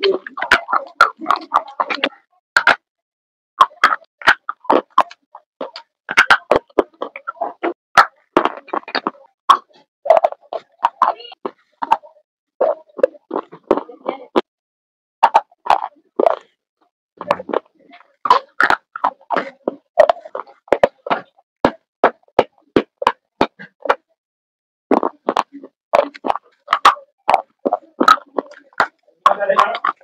Yeah. Gracias.